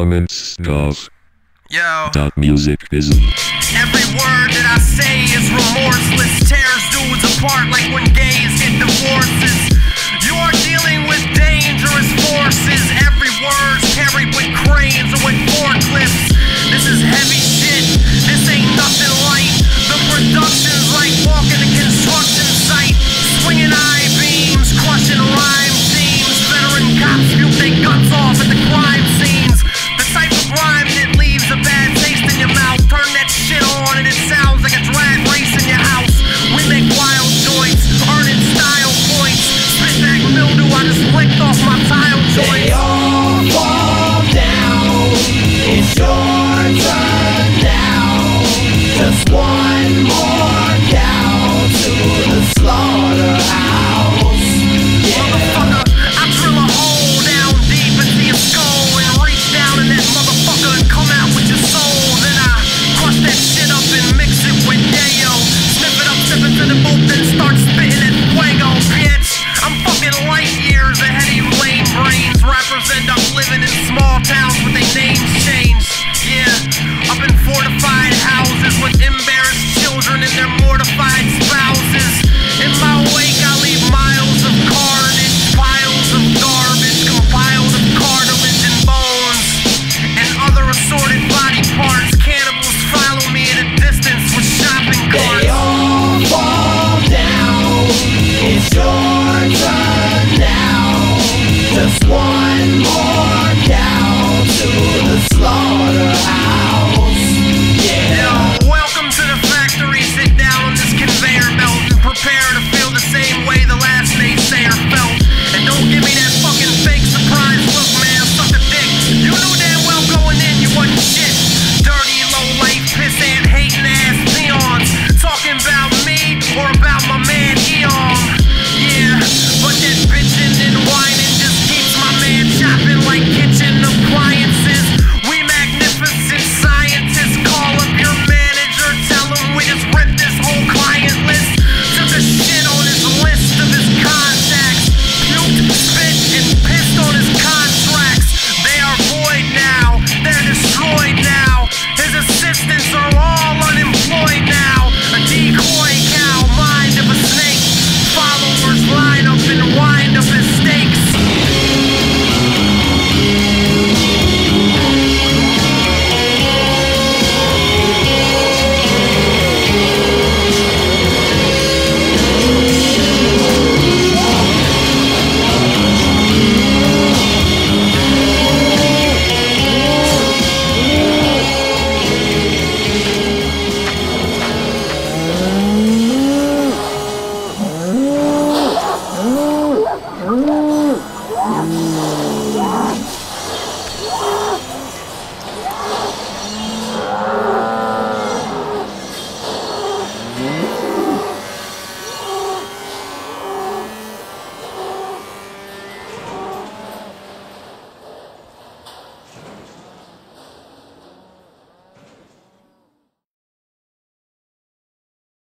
Elements Gov. Yo, Dot music is every word that I say is remorseless.